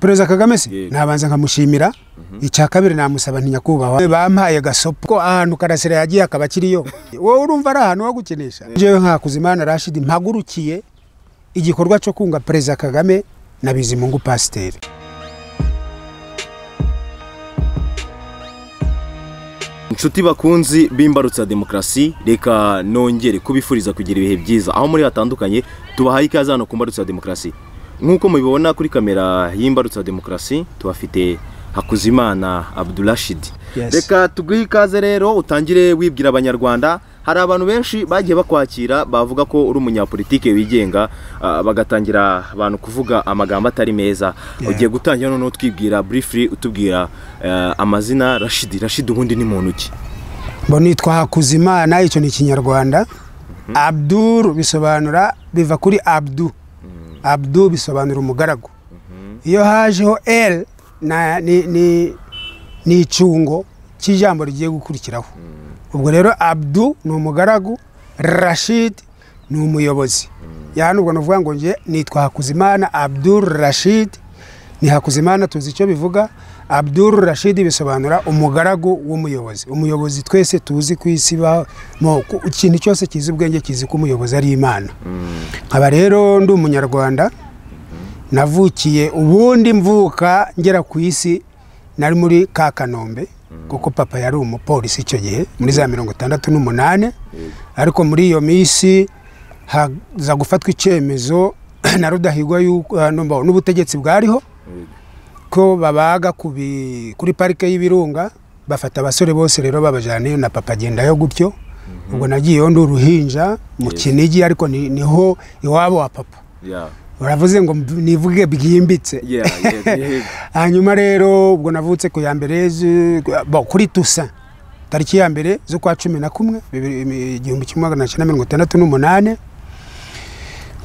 perezida kagame se? Nabanza nkamushimira. Icya kabiri namusaba ntinyakubahwa. Bampaye gasopo ko ahantu karasira yagiye akaba akiriyo wowe urumva ari ahantu ho gukinisha? Jewe nka kuzimana rashidi mpagurukiye igikorwa cyo kunga perezida kagame na bizimungu pasiteri inshuti bakunzi b'imbarutsa demokarasi reka nongere kubifuriza kugira ibihe byiza. Aho muri hatandukanye tubahaye ikaze hano ku mbarutsa demokarasi. Nk'uko mubibona kuri kamera y'imbarutsa demokarasi tuhafite hakuzimana abdurashid Yes. reka tuguhe ikaze rero utangire wibwira abanyarwanda. Hari abantu benshi bagiye bakwakira bavuga ko uri umunyapolitike wigenga ah, bagatangira abantu kuvuga amagambo atari meza. Ugiye gutangira noneho twibwira briefly utubwira eh, amazina rashidi rashidi ubundi ni muntu ki? Ngo nitwa hakuzimana icyo ni ikinyarwanda abdul bisobanura biva kuri abdu. Abdu bisobanura umugaragu. Iyo hajeho el na- ni icungo cy'ijambo rigiye gukurikiraho. Ubwo rero abdu ni umugaragu rashid ni umuyobozi. Yani ubwo ni ukuvuga ngo nge nitwa hakuzimana abdul rashid. Ni hakuzimana tuzi icyo bivuga. Abdul rashid bisobanura umugaragu w'umuyobozi. Umuyobozi twese tuzi ku isi ikintu cyose kizi ubwenge kizi ko umuyobozi ari imana. Nkaba rero ndi umunyarwanda. Navukiye ubundi mvuka ngera ku isi nari muri ka kanombe kuko papa yari umupolisi icyo gihe muri za mirongo itandatu n'umunani. Ariko muri iyo minsi haza gufatwa icyemezo na rudahigwa ah, numva- n'ubutegetsi bwariho. Ko babaga kuri parike y'ibirunga bafata abasore bose rero babajyanayo na papa agendayo gutyo ubwo nagiyeyo ndi uruhinja mu kinigi ariko ni- ni ho iwabo wa papa. Yeah. uravuze ngo nivuge yeah. hanyuma rero ubwo navutse ku ya mbere kuri tusa. Tariki ya mbere z'ukwa cumi na kumwe igihumbi kimwe magana cyenda mirongo itandatu n'umunani.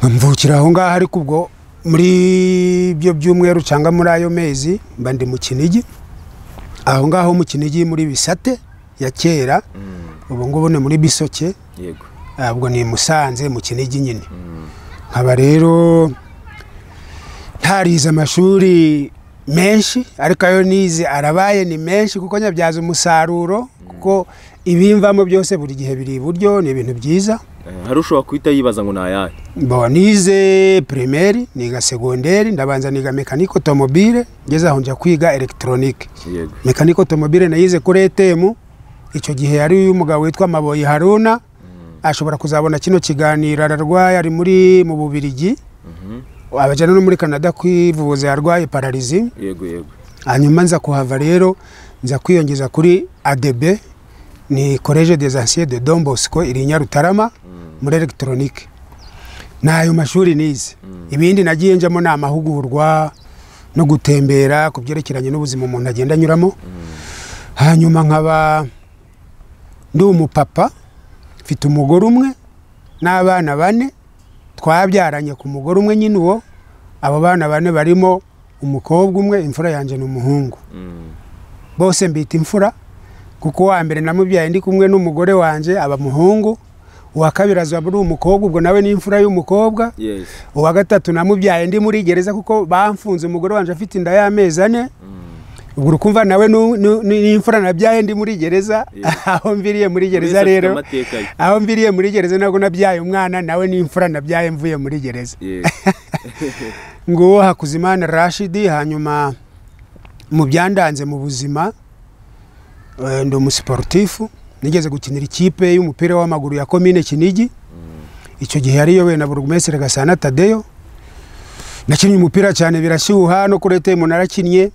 Mvukira aho ngaho ariko ubwo muri ibyo byumweru cyangwa muri ayo mezi mba ndi mu kinigi. Aho ngaho mu kinigi muri bisate ya kera Mm, ubu ngubu ni muri bisoke. Ubwo ni musanze mu kinigi nyine. Mm, nkaba rero ntarize amashuri menshi ariko ayo nize arabaye ni menshi kuko nyabyaza umusaruro kuko ibimvamo byose buri gihe biri iburyo ni ibintu byiza. Hari ushobora guhita yibaza ngo ni ayahe Bo, nize primaire niga segonderi ndabanza niga mekaniko otomobile ngeze aho njya kwiga elegitoronike yego. Mekaniko otomobile nayize kuri etemu icyo gihe yari umugabo witwa maboyi haruna ashobora kuzabona kino kiganiro ararwaye ari muri mu bubirigi. Mhm, abajyana no muri canada kwivuza yarwaye pararizi yego yego. Hanyuma nza kuhava rero nza kwiyongeza kuri adb ni college des anciens de don bosco iri nyarutarama muri elegitoronike ni ayo mashuri nize. Ibindi nagiye njyamo ni amahugurwa no gutembera ku byerekeranye n'ubuzima umuntu agenda anyuramo. Hanyuma nkaba ndi umupapa mfite umugore umwe n'abana bane twabyaranye ku mugore umwe nyine uwo. Abo bana bane barimo umukobwa umwe imfura yanjye ni umuhungu. Mm, bose mbita imfura kuko uwa mbere namubyaye ndi kumwe n'umugore wanjye aba muhungu. Uwa kabiri azaba ari umukobwa ubwo nawe ni imfura y'umukobwa. Uwa gatatu namubyaye ndi muri gereza kuko bamfunze umugore wanjye afite inda y'amezi ane. Mm, ubwo urukumva nawe nu- nu- ni ni imfura nabyaye ndi muri gereza. Aho mviriye muri gereza rero. aho mviriye muri gereza nabwo nabyaye umwana nawe ni imfura nabyaye mvuye muri gereza. Nguwo hakuzimana rashidi hanyuma mu byandanze mu buzima. Ndi umusiporutifu nigeze gukinira ikipe y'umupira w'amaguru ya komine kinigi. Icyo gihe yariyobowe na burugumesire gasana tadeyo. Nakinnye umupira cyane birashyuha no kuri etemu narakinnye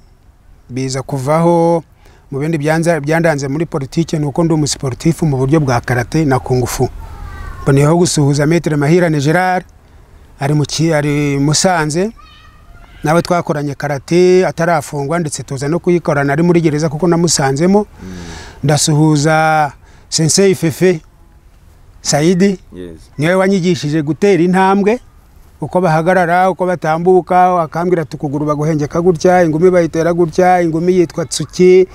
biza kuvaho mu bindi byandanze muri politiki ni uko ndi umusiporutifu mu buryo bwa karate na kungufu. Mboneyeho gusuhuza metere mahirane gerard ari mu ki ari musanze. Nawe twakoranye karate atarafungwa ndetse tuza no kuyikorana ari muri gereza kuko namusanzemo. Ndasuhuza sensei fefe sayidi ni we wanyigishije gutera intambwe uko bahagarara uko batambuka akambwira ati ukuguru baguhengeka gutya ingumi bayitera gutya ingumi yitwa tsuki.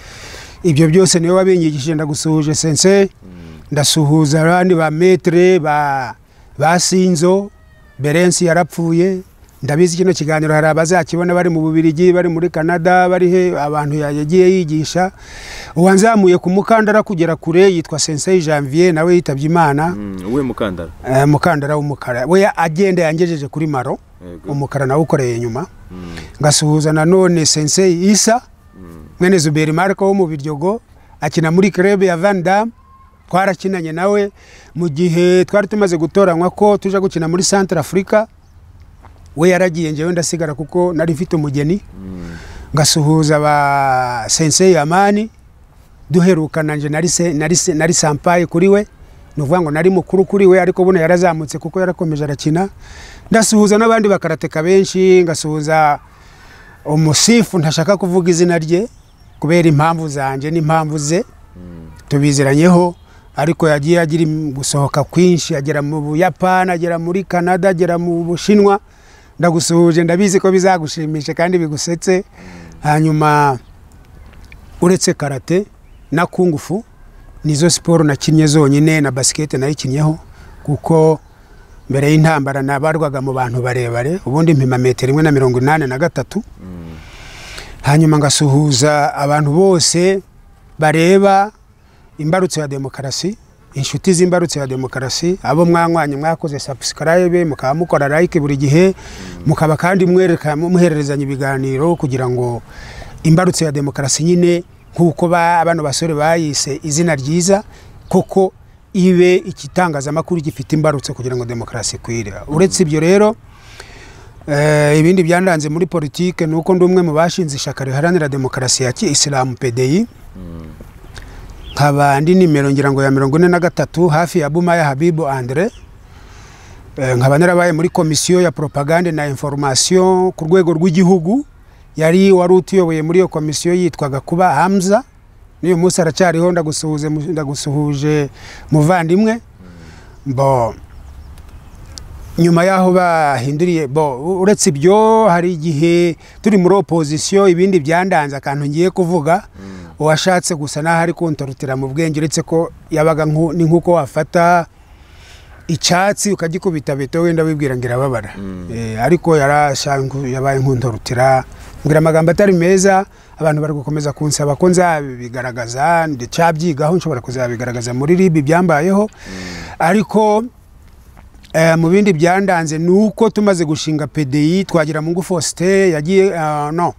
Ibyo byose ni we wabinyigishije. Ndagusuhuje sensei. Ndasuhuza abandi ba metere ba ba sinzo. Berensi yarapfuye. Ndabizi kino kiganiro hari abazakibona bari mu bubirigi bari muri canada bari he abantu yagiye yigisha. Uwanzamuye ku mukandara kugera kure yitwa sensei janvier nawe yitabye imana. Mm, uwe mukandara? Eh, mukandara w'umukara. We agenda yangejeje kuri maro. Umukara nawe ukoreye inyuma Mm, ngasuhuza nanone sensei isa mwene zuberi mariko wo mu biryogo akina muri club ya van dam twarakinanye nawe mu gihe twari tumaze gutoranywa ko tuje gukina muri centre africa. We yaragiye njyewe ndasigara kuko nari mfite umugeni. Mm, ngasuhuza ba sensei amani duherukana nje nari, sampaye kuri we. Ni ukuvuga ngo nari mukuru kuri we ariko buno yarazamutse kuko yarakomeje arakina. Ndasuhuza n'abandi bakarateka benshi ngasuhuza umusifu ntashaka kuvuga izina rye kubera impamvu zanjye n'impamvu ze. Tubiziranyeho ariko yagiye agira gusohoka kwinshi agera mu buyapani agera muri canada agera mu bushinwa. Ndagusuhuje ndabizi ko bizagushimisha kandi bigusetse. Hanyuma uretse karate na kungufu nizo siporo nakinnye zonyine na basikete nayikinnyeho kuko mbere y'intambara nabarwaga mu bantu barebare ubundi mpima metero imwe na mirongo inani na gatatu. Hanyuma ngasuhuza abantu bose bareba imbarutso ya demokarasi inshuti z'imbarutso ya demokarasi abo mwanywanye mwakoze subscribe mukaba mukora like buri gihe mukaba kandi muhererezanya ibiganiro kugira ngo imbarutso ya demokarasi nyine nk'uko ba- bano basore bayise izina ryiza koko ibe igitangazamakuru gifite imbarutso kugira ngo demokarasi ikwire. Uretse ibyo rero Eh, ibindi byandanze muri politike ni uko ndi umwe mu bashinze riharanira demokarasi ya kisilamu pdi nkaba ndi nimero ngira ngo ya mirongo ine na gatatu hafi ya bumaya habibu andre Eh, nkaba narabaye muri komisiyo ya propagande na information ku rwego rw'igihugu. Yari wari utuyoboye muri iyo komisiyo yitwaga kuba hamza. N'uyu munsi aracyariho ndagusuhuje muvandimwe. Bo nyuma y'aho bahinduriye bo uretse ibyo hari igihe turi muri opozisiyo ibindi byandanze akantu ngiye kuvuga uwashatse gusa n'aho ari kuntorotira mu bwenge uretse ko yabaga ni nk'uko wafata icyatsi ukagikubita beto wenda wibwira ngo irababara. Eh, ariko yabaye nkuntorotira mbwira amagambo atari meza abantu bari gukomeza kunsaba ko nzabigaragaza ndacyabyigaho nshobora kuzabigaragaza muri ribi byambayeho. Ariko Eh, mu bindi byandanze ni uko tumaze gushinga PDI twagira mungu Faustin yagiye ah, no.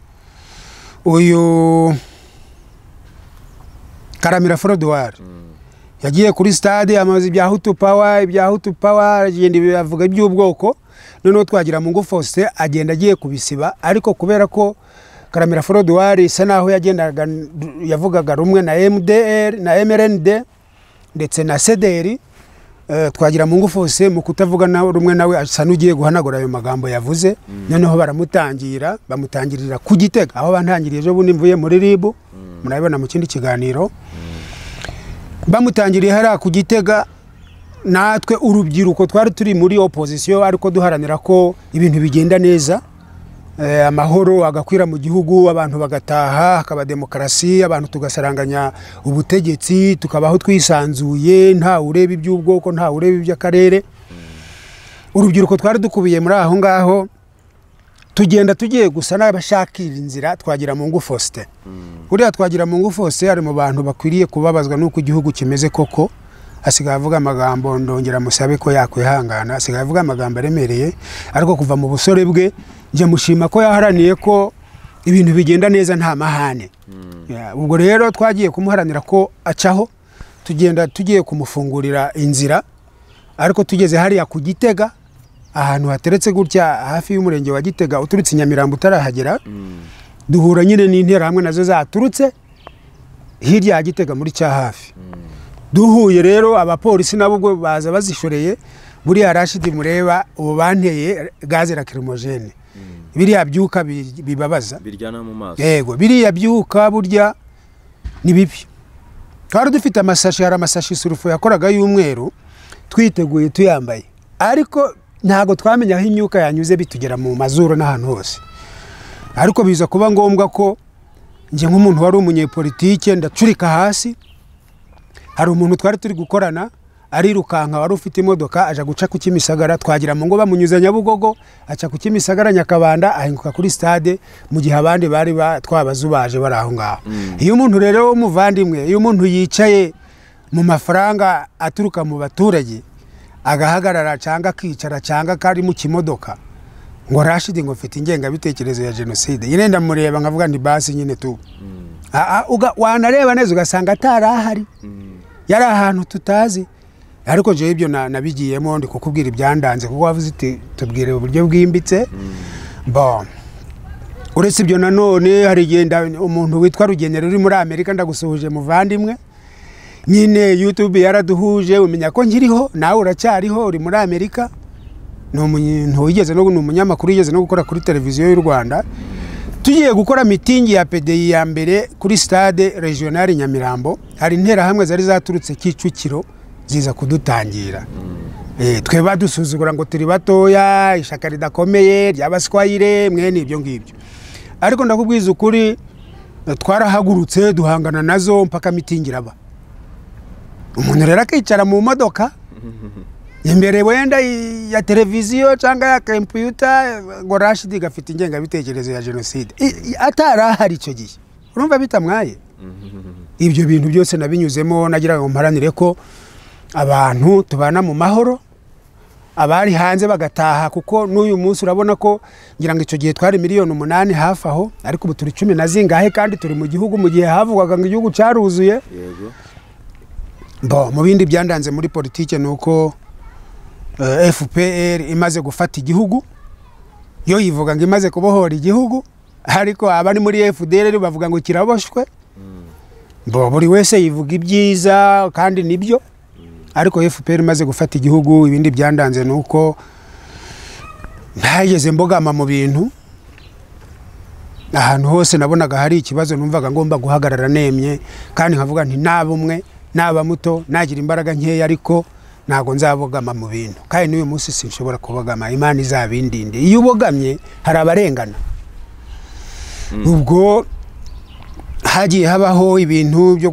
Uyu Karamira Frodoir yagiye kuri stade amaze ibya Hutu Power ibya Hutu Power agenda bivuga iby'ubwoko. Noneho twagira mungu Faustin agenda agiye kubisiba ariko kubera ko Karamira Frodoir isa naho yagendaga yavugaga rumwe na MDR na MRND ndetse na CDR Eh, twagira mungu fose mu kutavuga na rumwe nawe asa n'ugiye guhanagura ayo magambo yavuze. Noneho baramutangira bamutangirira ku gitega. Aho bantangiriye ejo bundi mvuye muri ribu murabibona mu kindi kiganiro. Bamutangiriye hariya ku gitega natwe urubyiruko twari turi muri opozisiyo ariko duharanira ko ibintu bigenda neza. Amahoro agakwira mu gihugu abantu bagataha hakaba demokarasi abantu tugasaranganya ubutegetsi tukabaho twisanzuye ntawe ureba iby'ubwoko ntawe ureba iby'akarere. Urubyiruko twari dukubiye muri aho ngaho tugenda tugiye gusa n'abashakira inzira twagira mu ngo Faustin buriya twagira mu ngo Faustin ari mu bantu bakwiriye kubabazwa n'uko igihugu kimeze koko. Asigaye avuga amagambo ndongera musabe ko yakwihangana asigaye avuga amagambo aremereye ariko kuva mu busore bwe njye mushima ko yaharaniye ko ibintu bigenda neza nta mahane. Ya, ubwo rero twagiye kumuharanira ko acaho tugenda tugiye kumufungurira inzira ariko tugeze hariya ku gitega ahantu hateretse gutya hafi y'umurenge wa gitega uturutse i nyamirambo utarahagera. Duhura nyine n'interahamwe na zo zaturutse hirya ya gitega muri cya hafi. Duhuye rero abapolisi nabo ubwo baza bazishoreye buriya rashidi mureba ubu banteye gaze lakirimogene biriya byuka bi- bibabaza. Biryana mu maso. Yego biriya byuka burya ni bibi. Twari dufite amasashi hari amasashi isurufu yakoraga y'umweru twiteguye tuyambaye. Ariko ntabwo twamenya aho imyuka yanyuze bitugera mu mazuru n'ahantu hose. Ariko biza kuba ngombwa ko njye nk'umuntu wari umunyepolitike ndacurika hasi hari umuntu twari turi gukorana arirukanka wari ufite imodoka aja guca ku kimisagara twagira ngo bamunyuze nyabugogo aca ku kimisagara nyakabanda ahinguka kuri stade mu gihe abandi bari ba- twabazubaje bari aho ngaho. Iyo umuntu rero w'umuvandimwe iyo umuntu yicaye mu mafaranga aturuka mu baturage agahagarara cyangwa akicara cyangwa kari mu kimodoka ngo rashidi ngo mfite ingengabitekerezo ya jenoside. Nyine ndamureba nkavuga ni basi nyine tu. Ah, ah, uga- wanareba neza ugasanga atari ahari yari ahantu tutazi. Ariko jewe ibyo na- nabigiyemo ndi kukubwira ibyandanze kuko wavuze uti tubwire uburyo bwimbitse. Bon. Uretse ibyo nanone hari igihe umuntu witwa rugenero uri muri amerika ndagusuhuje muvandimwe. Nyine youtube yaraduhuje umenya ko nkiriho nawe uracyariho uri muri amerika. Ni umuntu wigeze no ni umunyamakuru wigeze no gukora kuri televiziyo y'u rwanda. Tugiye gukora mitingi ya pdi ya mbere kuri stade regional nyamirambo. Hari interahamwe zari zaturutse kicukiro. Ziza kudutangira. Eh, twe badusuzugura ngo turi batoya ishaka ridakomeye ry'abaswayire mwene ibyo ngibyo. Ariko ndakubwiza ukuri twarahagurutse duhangana na zo mpaka mitingi iraba umuntu rero akicara mu modoka imbere wenda ya televiziyo cyangwa ya kompiyuta ngo rashidi gafite ingengabitekerezo ya jenoside. I- i- atari ahari icyo gihe. Urumva bitamwaye? Ibyo bintu byose nabinyuzemo nagira ngo mparanire ko abantu tubana mu mahoro abari hanze bagataha kuko n'uyu munsi urabona ko ngira ngo icyo gihe twari miliyoni umunani hafi aho ariko ubu turi cumi na zingahe kandi turi mu gihugu mu gihe havugwaga ngo igihugu cyaruzuye. Mu bindi byandanze muri politike ni uko eh, fpr imaze gufata igihugu yo yivuga ngo imaze kubohora igihugu ariko abari muri fdr bavuga ngo kiraboshwe. Bo buri wese yivuga ibyiza kandi ni byo. Ariko fpr imaze gufata igihugu ibindi byandanze ni uko ntageze mbogama mu bintu. Ahantu hose nabonaga hari ikibazo numvaga ngomba guhagarara nemye. Kandi nkavuga nti naba umwe naba muto nagira imbaraga nkeya ariko ntabwo nzabogama mu bintu. Kandi n'uyu munsi sinshobora kubogama imana izabindinde. Iyo ubogamye hari abarengana. Ubwo hagiye habaho ibintu byo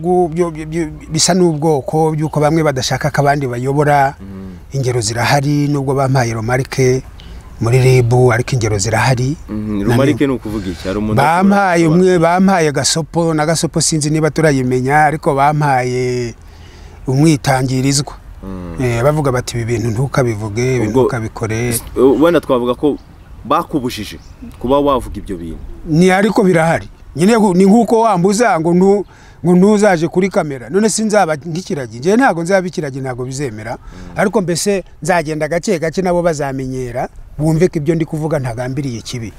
bisa n'ubwoko by'uko bamwe badashaka ko abandi bayobora. Ingero zirahari nubwo bampaye romarike muri ribu ariko ingero zirahari. Mhm, rumarike ni ukuvuga iki? Hari umuntu bampaye umwe bampaye gasopo na gasopo sinzi niba turayimenya ariko bampaye umwitangirizwa. Mm. Eh, bavuga bati ibi bintu ntukabivuge ntukabikore. wenda twavuga ko bakubujije kuba wavuga ibyo bintu. Ni ariko birahari. Nyine ni nk'uko wambuza ngo ntu ngo ntuzaje kuri kamera. None sinzaba nk'ikiragi njyewe ntabwo nzaba ikiragi ntabwo bizemera. Ariko mbese nzagenda gake gake nabo bazamenyera bumve ko ibyo ndi kuvuga ntagambiriye kibi.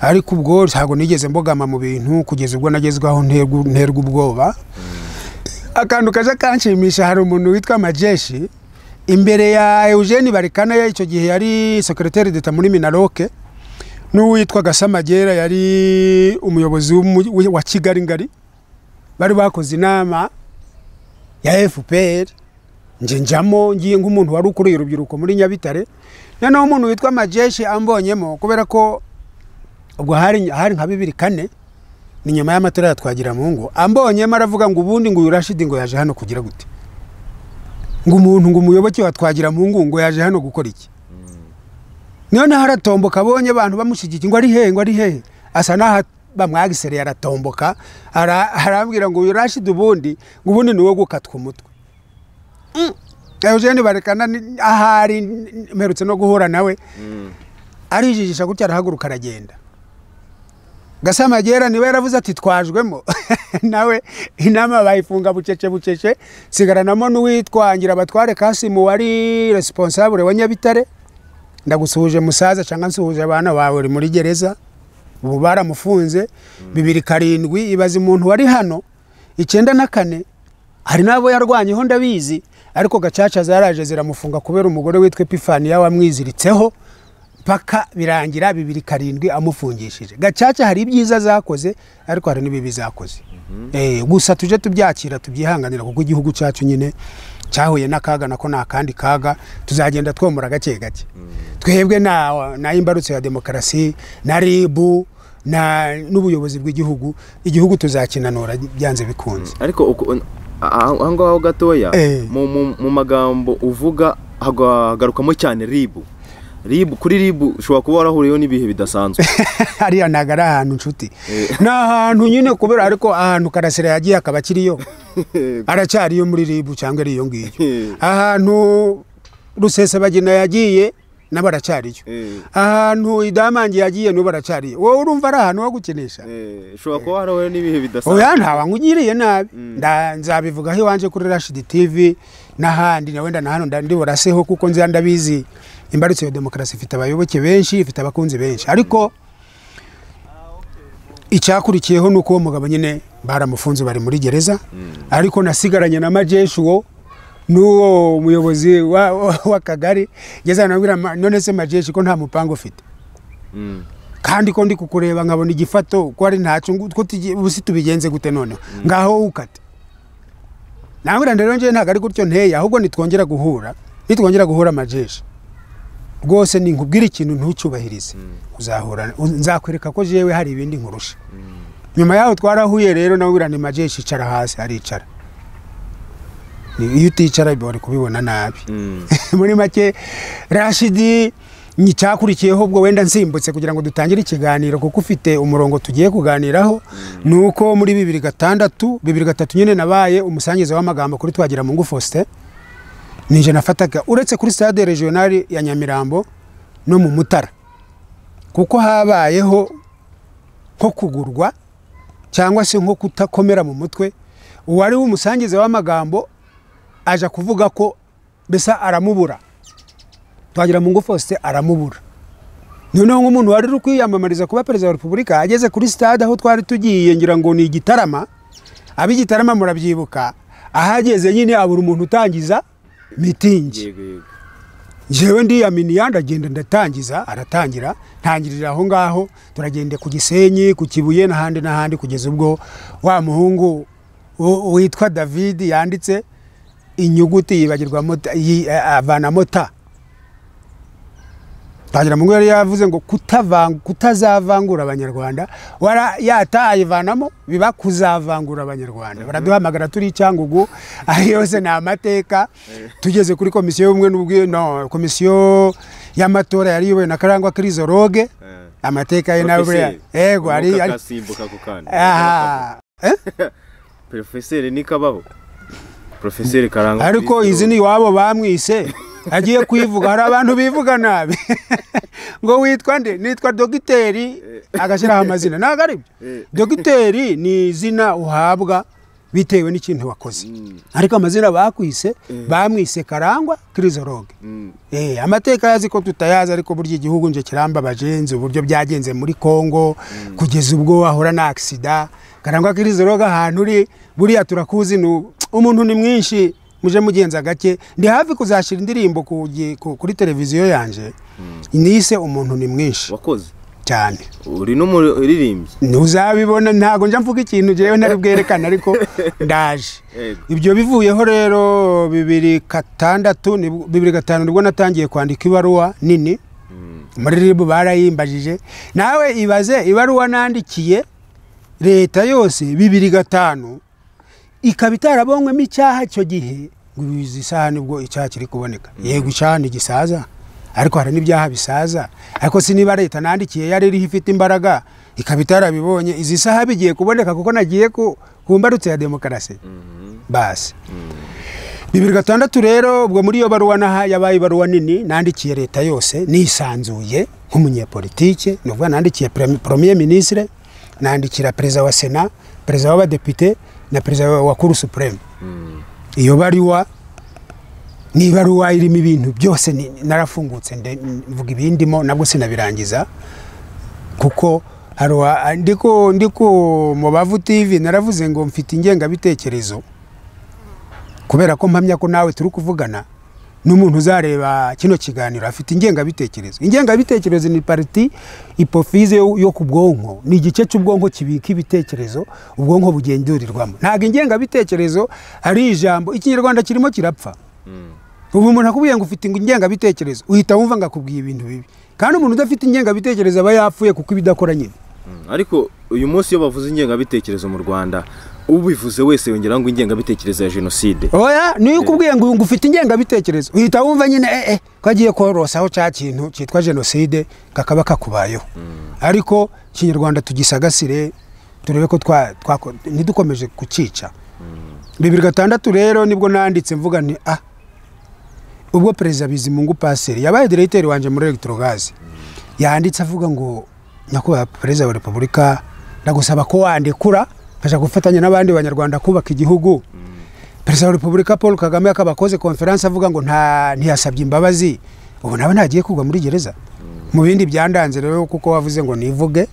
Ariko ubwo ntabwo nigeze mbogama mu bintu kugeza ubwo nagezwaho nterwa ubwoba. Akantu kaje kanshimisha hari umuntu witwa majeshi imbere ya eugene barikana icyo gihe yari secrétaire d'etat muri minaroke n'uwitwa gasamagera yari umuyobozi wa kigali ngari. Bari bakoze inama ya fpr nje njamo ngiye nk'umuntu wari ukuriye urubyiruko muri nyabitare. Noneho umuntu witwa majeshi ambonyemo kubera ko ubwo hari nka bibiri kane ni nyuma y'amatora ya twagira mu ngo ambonyemo aravuga ngo ubundi ngo uyu rashidi ngo yaje hano kugira gute? Ngo umuntu ngo umuyoboke wa twagira mu ngo ngo yaje hano gukora iki? Noneho aratomboka abonye abantu bamushyigikiye ngo ari hehe ngo ari hehe asa n'aho bamwagisereye aratomboka ara- arambwira ngo uyu rashidi ubundi ngo ubundi ni uwo gukatwa umutwe. Mm. eugene barekana ahari mperutse no guhura nawe. Mm. arijijisha gutya arahaguruka aragenda. Gasamagera ni we yaravuze ati twajwemo. Nawe inama bayifunga bucece bucece. Sigaranamo n'uwitwa ngirabatware kasimu wari responsable wa nyabitare. Ndagusuhuje musaza cyangwa nsuhuje abana bawe uri muri gereza ubu baramufunze. Bibiri karindwi ibaze umuntu wari hano. Icyenda na kane hari n'abo yarwanyeho ndabizi ariko gacaca zaraje ziramufunga kubera umugore witwa epifaniya wamwiziritseho mpaka birangira bibiri karindwi amufungishije. Gacaca hari ibyiza zakoze ariko hari n'ibibi zakoze. Eh, gusa tujye tubyakira tubyihanganira kuko igihugu cyacu nyine cyahuye n'akaga nako ni akandi kaga tuzagenda twomora gake gake. Twebwe na na imbarutso ya demokarasi na ribu na n'ubuyobozi bw'igihugu igihugu tuzakinanura byanze bikunze. Ariko uku- aha aha ngaho gatoya Eh. mu- magambo uvuga haga- hagarukamo cyane ribu ribu kuri ribu ushobora kuba warahuriyeho n'ibihe bidasanzwe. Hariya ntabwo ari ahantu nshuti. Eh. ni ahantu nyine kubera ariko ahantu karasira yagiye akaba akiriyo. Aracyariyo muri ribu cyangwa ari iyo ngiyo Eh. ahantu rusesabagina yagiye nabo aracyariyo Eh. ahantu idamangi yagiye nabo aracyariyo wowe urumva ari ahantu ho gukinisha? Ushobora kuba warahuye n'ibihe bidasanzwe. Oya ntawe nkugiriye nabi. Nda- nzabivugaho iwanje kuri rashidi tv n'ahandi. Na wenda na hano nda- ndiburaseho kuko nzi ndabizi imbarutso ya demokarasi ifite abayoboke benshi ifite abakunzi benshi. Ariko icyakurikiyeho ni uko uwo mugabo nyine baramufunze bari muri gereza ariko nasigaranye na majeshi uwo n'uwo muyobozi wa- wa- w'akagari ngeze "Ma- none se majeshi ko nta mupango ufite? Mm. kandi ko ndi kukureba nkabona igifato ko ari ntacyo ngo- ko tugi- ubu si tubigenze gute noneho ngaho ukate. Nambwira rero njyewe ntabwo ari gutyo nteye ahubwo nitwongera guhura nitwongera guhura amajeshi rwose nkubwira ikintu ntucyubahirize. Uzahura u- nzakwereka ko jewe hari ibindi nkurusha. Nyuma yaho twarahuye rero nabwira ni majeshi icara hasi aricara. Iyo uticara bari kubibona nabi. Mm. muri make rashidi icyakurikiyeho ubwo wenda nsimbutse kugira ngo dutangire ikiganiro kuko ufite umurongo tugiye kuganiraho. Ni uko muri bibiri gatandatu bibiri gatatu nyine nabaye umusangiza w'amagambo kuri twagira mu Faustin nije nafataga. Uretse kuri stade regionale ya Nyamirambo no mu Mutara. Kuko habayeho nko kugurwa cyangwa se nko kutakomera mu mutwe uwari umusangiza w'amagambo aja kuvuga ko mbese aramubura? Twagira mu Faustin aramubura. Noneho nk'umuntu wari uri kwiyamamariza kuba perezida wa repubulika ageze kuri stade aho twari tugiye ngira ngo ni igitarama ab'igitarama murabyibuka ahageze nyine abura umuntu utangiza mitingi. Yego njyewe ndiyaminiya ndagenda ndatangiza aratangira ntangirira aho ngaho turagenda ku gisenyi ku kibuye n'ahandi n'ahandi kugeza ubwo wa muhungu witwa david yanditse inyuguti yibagirwa mota- yi- eh, avanamo ta twagira mu ngo yari yavuze ngo kutazavangura abanyarwanda wara yatayivanamo biba kuzavangura abanyarwanda. Baraduhamagara turi i cyangugu ayo yose ni amateka. Tugeze kuri komisiyo y'ubumwe n'ubwi no komisiyo y'amatora yari iyobowe na karangwa kirizoroge Eh. amateka ye nawe buriya yego ari akasimbuka ako kanya. Aha Eh? porofeseri ni kabaho porofeseri karangwa ariko izi ni iwabo bamwise. agiye kwivuga hari abantu bivuga nabi. Ngo witwa nde? Nitwa dogiteri agashyiraho amazina. Ntabwo ari byo Eh. dogiteri ni izina uhabwa bitewe n'ikintu wakoze. Mm. ariko amazina bakwise bamwise karangwa kirizoroge Mm. Eh, amateka yazi ko tutayazi ariko burya igihugu nje kirambabaje nzi uburyo byagenze muri Kongo kugeza ubwo ahura na aksida karangwa kirizoroga ahantu uri buriya turakuzi umuntu ni mwinshi. Muje mugenza gake ndi hafi kuzashira indirimbo kuri televiziyo yanje. Nise umuntu ni mwinshi. Wakoze? Cyane. Uri n'umuririmbyi? Ntuzabibona ntago njya mvuga ikintu jewe ntari bwerekane ariko ndaje. Ibyo bivuyeho rero bibiri gatandatu bibiri gatanu ni bwo natangiye kwandika ibaruwa nini. Mm. muri ribu barayimbajije. Nawe ibaze ibaruwa nandikiye leta yose bibiri gatanu. Ikaba itarabonywemo icyaha icyo gihe. Ngo izi saha ni bwo icyaha kiri kuboneka. Yego icyaha ntigisaza. Ariko hari n'ibyaha bisaza. Ariko si niba leta nandikiye yari iriho ifite imbaraga ikaba itarabibonye. Izi saha bigiye kuboneka kuko nagiye ku mbarutso ya demokarasi. Mhm. basi bibiri gatandatu rero ubwo muri iyo baruwa naha yabaye ibaruwa nini nandikiye leta yose nisanzuye nk'umunyepolitike. Ni ukuvuga nandikiye premier ministre nandikira perezida wa sena perezida w'abadepite na perezida wa kuru supreme Mm. iyo baruwa ni ibaruwa irimo ibintu byose narafungutse mvuga ibindimo nabwo sinabirangiza kuko hari uwa- ndiko ndiko mu bavu tv naravuze ngo mfite ingengabitekerezo kubera ko mpamya ko nawe turi kuvugana n'umuntu uzareba kino kiganiro. Afite ingengabitekerezo. Ingengabitekerezo ni pariti ipofize yo ku bwonko. Ni igice cy'ubwonko kibika ibitekerezo ubwonko bugendurirwamo. Ntabwo ingengabitekerezo ari ijambo. Ikinyarwanda kirimo kirapfa. Mm. ubu umuntu akubwiye ngo ufite ingengabitekerezo uhita wumva ngo akubwiye ibintu bibi. Kandi umuntu udafite ingengabitekerezo aba yapfuye kuko ibidakora nyine. Mm. ariko uyu munsi iyo bavuze ingengabitekerezo mu rwanda ubivuze wese yongeraho ngo ingengabitekerezo ya jenoside. Oya niyo ukubwiye ngo ufite ingengabitekerezo. Uhita wumva nyine eh eh ko agiye korosaho cya kintu cyitwa jenoside kakaba kakubayeho. Ariko ikinyarwanda tugisagasire turebe ko ntidukomeje kucica. Bibiri gatandatu rero ni bwo nanditse mvuga nti ah ubwo perezida bizimungu paseri yabaye diregiteri wanjye muri elegitorogazi yanditse avuga ngo nyakubahwa perezida wa repubulika ndagusaba ko wandekura nkajya gufatanya n'abandi banyarwanda kubaka igihugu. Perezida wa repubulika paul kagame akaba akoze konferanse avuga ngo ntiyasabye imbabazi. Ubu nawe ntagiye kugwa muri gereza. Mu bindi byandanze rero kuko wavuze ngo nivuge.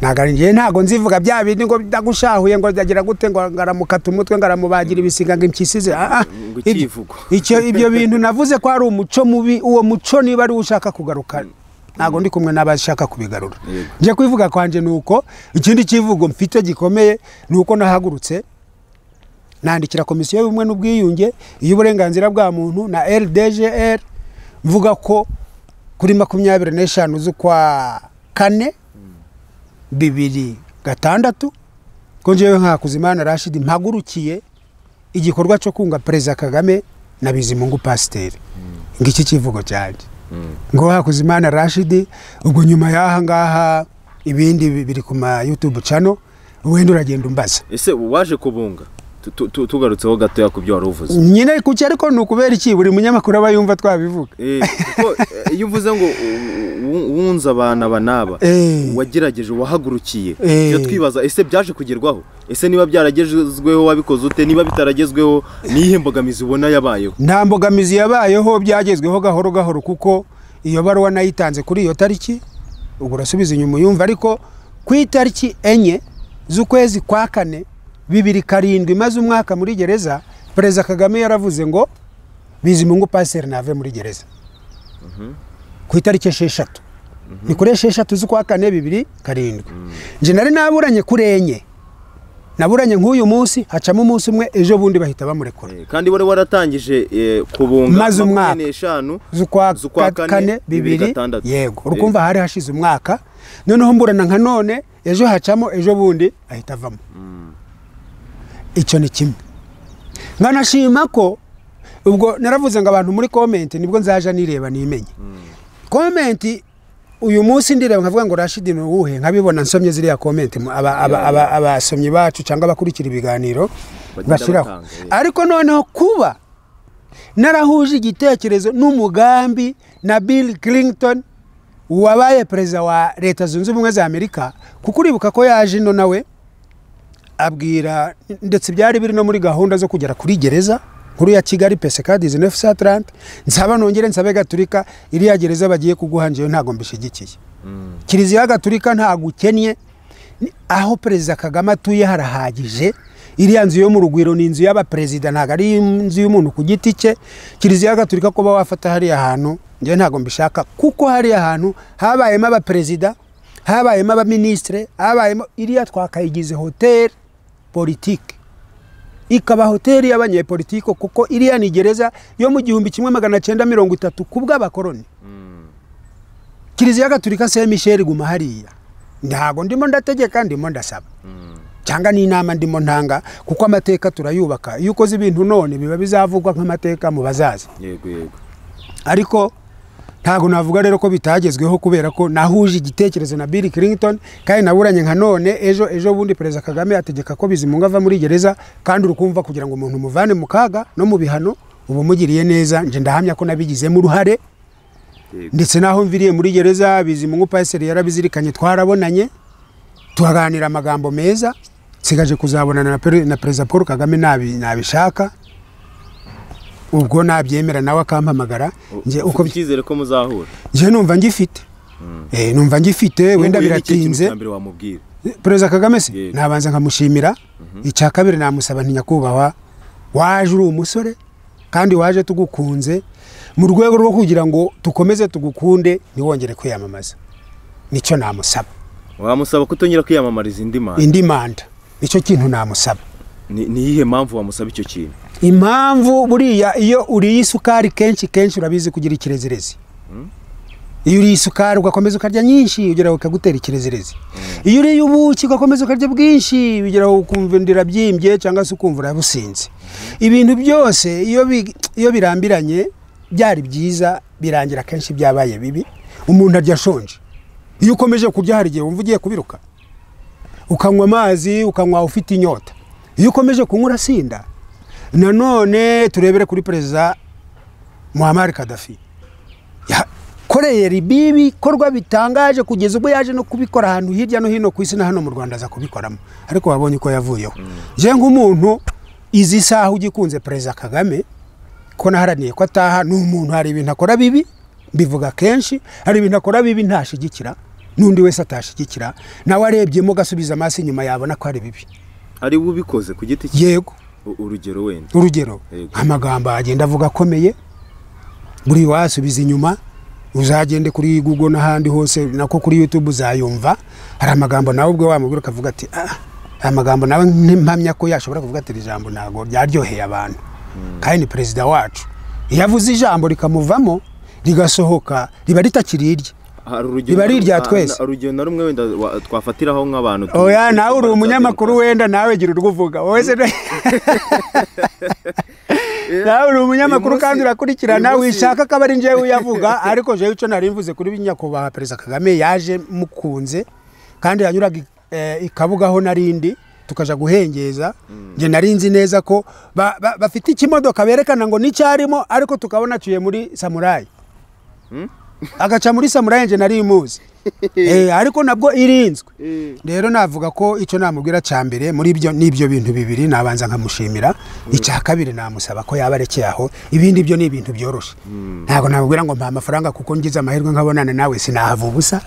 Njyewe ntabwo nzivuga bya bindi ngo ndagushahuye ngo ndagira gute ngo ngaramukata umutwe ngaramubagira ibisiga ngo impyisi ze ah, ah. Ibyo- ikivugo. icyo ibyo bintu navuze ko ari umuco mubi. Uwo muco niba ari wo ushaka kugaruka. Ntabwo ndi kumwe n'abashaka kubigarura. Njye kwivuga kwanjye ni uko ikindi kivugo mfite gikomeye ni uko nahagurutse. Nandikira komisiyo y'ubumwe n'ubwiyunge iy'uburenganzira bwa muntu na rdgr mvuga ko kuri makumyabiri n'eshanu z'ukwa kane bibiri gatandatu ko njyewe nka Kuzimana Rashid mpagurukiye igikorwa cyo kunga perezida Kagame na Bizimungu Pasiteri. Ngiki kivugo cyanjye. Ngo Hakuzimana Rashid ubwo nyuma y'aha ngaha ibindi bi- biri ku ma YouTube channel wenda uragenda umbaza. Ese waje kubunga? Tugarutseho gatoya ku byo wari uvuze. Nyine kuki? Ariko ni ukubera iki? Buri munyamakuru aba yumva twabivuga. Eh, eh, iyo uvuze ngo wunze abana aba n'aba Eh. wagerageje wahagurukiye iyo twibaza ese byaje kugerwaho? Ese niba byaragezweho wabikoze ute? Niba bitaragezweho niyihe mbogamizi ubona yabayeho? Nta mbogamizi yabayeho byagezweho gahoro gahoro kuko iyo baruwa nayitanze kuri iyo tariki ubwo urasubiza inyuma uyumva. Ariko ku itariki enye z'ukwezi kwa kane bibiri karindwi maze umwaka muri gereza perezida kagame yaravuze ngo bizimungu pasiteri nave muri gereza. Ku itariki esheshatu. Ni kuri esheshatu z'ukwa kane bibiri karindwi. Nje nari naburanye kuri enye. Naburanye nk'uyu munsi hacamo umunsi umwe ejo bundi bahita bamurekura. Eh, kandi wari waratangije eh, kubunga Maze umwaka. z'ukwa Z'ukwa ka- kane, bibiri yego Eh. urukumva hari hashize umwaka. Noneho mburana nka none ejo hacamo ejo bundi ahita avamo icyo ni kimwe. Nkanashima ko ubwo naravuze ngo abantu muri komenti ni bwo nzaja nireba nimenye. Komenti uyu munsi ndireba nkavuga ngo rashidi ni uwuhe? Nkabibona nsomye ziriya komenti abasomyi bacu cyangwa abakurikira ibiganiro bashyiraho. ariko noneho kuba narahuje igitekerezo n'umugambi na bill clinton wabaye perezida wa leta zunze ubumwe za amerika kuko uribuka ko yaje ino nawe abwira ndetse byari biri no muri gahunda zo kugera kuri gereza nkuru ya kigali peseka dizinefu satarante nsaba nongere nsabe gaturika iriya gereza bagiye kuguha njyewe ntabwo mbishyigikiye. Kiliziya gaturika ntabwo ukennye. Aho perezida kagame atuye harahagije. Iriya nzu yo mu rugwiro ni inzu y'abaperezida ntabwo ari inzu y'umuntu ku giti cye. Kiliziya gaturika kuba wafata hariya hantu njyewe ntabwo mbishaka. Kuko hariya hantu habayemo abaperezida habayemo abaminisitire habayemo iriya twakayigize hoteli politike ikaba hoteli y'abanyepolitike kuko iriya ni gereza yo mu gihumbi kimwe magana cyenda mirongo itatu ku bw'abakoroni kiliziya gaturika se michel guma hariya. Ntabwo ndimo ndategeka ndimo ndasaba. Cyangwa n'inama ndimo ntanga kuko amateka turayubaka. Iyo ukoze ibintu none biba bizavugwa nk'amateka mu bazaza. Ariko ntabwo navuga rero ko bitagezweho kubera ko nahuje igitekerezo na Bill Clinton kandi naburanye nka none ejo ejo bundi perezida Kagame ategeka ko bizimunga ava muri gereza kandi urukumva kugira ngo umuntu muvane mu kaga no mu bihano ubu mugiriye neza nje ndahamya ko nabigizemo uruhare. Ndetse n'aho mviriye muri gereza bizimungu pasiteri yarabizirikanye twarabonanye tuhaganira amagambo meza nsigaje kuzabonana na pere- na perezida paul kagame nabi- nabishaka. Ubwo nabyemera nawe akampamagara uko icyizere ko muzahura? Njye numva ngifite. Eh, numva ngifite wenda biratinze. perezida kagame se? Nabanza nkamushimira. Icya kabiri namusaba nti nyakubahwa waje uri umusore kandi waje tugukunze mu rwego rwo kugira ngo dukomeze tugukunde ntiwongere kwiyamamaza. Nicyo namusaba. Wamusaba kutongera kwiyamamariza indi manda? Indi manda. Nicyo kintu namusaba. Ni iyihe mpamvu wamusaba icyo kintu? Impamvu buriya iyo uriye isukari kenshi kenshi urabizi kugira ikirezirezi iyo uriye isukari ugakomeza ukarya nyinshi ugeraho ukagutera ikirezirezi iyo uriye ubuki ugakomeza ukarya bwinshi ugeraho ukumva inda irabyimbye cyangwa se ukumva urabusinze ibintu byose iyo birambiranye byari byiza birangira kenshi byabaye bibi. Umuntu arya ashonje. Iyo ukomeje kurya hari igihe wumva ugiye kubiruka. Ukanywa amazi ukanywa ufite inyota. Iyo ukomeje kunywa urasinda. Nanone turebere kuri perezida muhammad kadafi yakoreye ribi ibikorwa bitangaje kugeza ubwo yaje no kubikora ahantu hirya no hino ku isi na hano mu rwanda aza kubikoramo. Ariko wabonye ko yavuyeho. Njye nk'umuntu izi saha ugikunze perezida kagame ko naharaniye ko ataha ni umuntu hari ibintu akora bibi mbivuga kenshi hari ibintu akora bibi ntashigikira n'undi wese atashigikira nawe arebyemo agasubiza amaso inyuma yabona ko ari bibi. Ari we ubikoze ku giti cye yego. Urugero wenda? Urugero. Amagambo agenda avuga akomeye buri wasubiza inyuma uzagende kuri google n'ahandi hose nako kuri youtube uzayumva. Hari amagambo nawe ubwo wamubwira ukavuga ati ah aya magambo nawe mpamya ko yashobora kuvuga ati iri jambo ntabwo ryaryoheye abantu. Kandi ni perezida wacu. Iyo avuze ijambo rikamuvamo rigasohoka riba ritakiri irye. Riba ari irya twese. urugero na rumwe wenda wa- twafatiraho nk'abantu tu- oya tu- nawe uri umunyamakuru wenda nawe gira urwo uvuga. Wowe se nawe uri umunyamakuru kandi urakurikirana wishaka ko aba ari njyewe uyavuga ariko jewe icyo nari mvuze kuri nyakubahwa perezida kagame yaje mukunze kandi yanyuraga eh, ikabugaho narindi tukaja guhengeza. Njye nari nzi neza ko ba- ba- bafite ikimodoka berekana ngo nicyarimo ariko tukabona aciye muri samurayi agaca muri samurayi njye nari muzi. Eh, ariko nabwo irinzwe. Eh, rero navuga ko icyo namubwira cya mbere muri ibyo n'ibyo bintu bibiri nabanza nkamushimira. Icya kabiri namusaba ko yaba arekeye aho ibindi byo ni ibintu byoroshye. Ntabwo namubwira ngo mpa amafaranga kuko ngize amahirwe nkabonana nawe sinahava ubusa.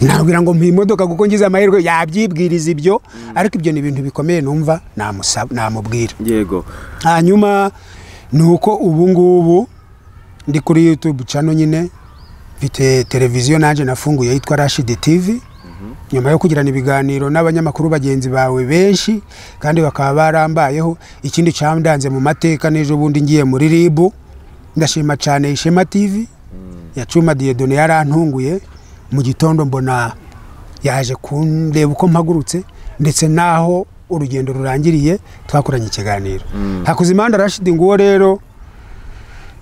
Nabwira ngo mpa imodoka kuko ngize amahirwe yabyibwiriza ibyo. Ariko ibyo ni ibintu bikomeye numva namusaba namubwira. Yego. Hanyuma ni uko ubu ngubu ndi kuri youtube cano nyine. Mfite televiziyo nanjye nafunguye yitwa rashidi tv nyuma yo kugirana ibiganiro n'abanyamakuru bagenzi bawe benshi kandi bakaba barambayeho ikindi cyandanze mu mateka n'ejo bundi ngiye muri ribu ndashima cyane ishema tv ya cuma diyedone yarantunguye mu gitondo mbona yaje kundeba uko mpagurutse ndetse n'aho urugendo rurangiriye twakoranye ikiganiro. Hakuzimana rashidi nguwo rero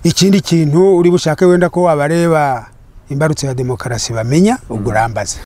ikindi kintu uri bushake wenda ko abareba imbarutso ya demokarasi bamenya ubwo urambaza